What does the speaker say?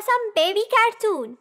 some baby cartoon.